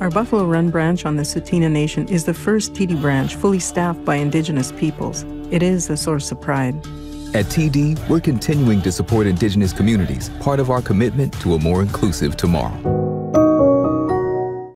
Our Buffalo Run branch on the Tsuut'ina Nation is the first TD branch fully staffed by Indigenous peoples. It is a source of pride. At TD, we're continuing to support Indigenous communities, part of our commitment to a more inclusive tomorrow.